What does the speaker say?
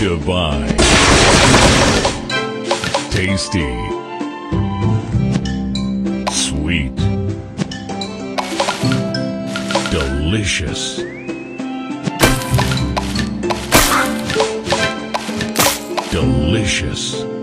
Divine. Tasty. Sweet. Delicious. Delicious.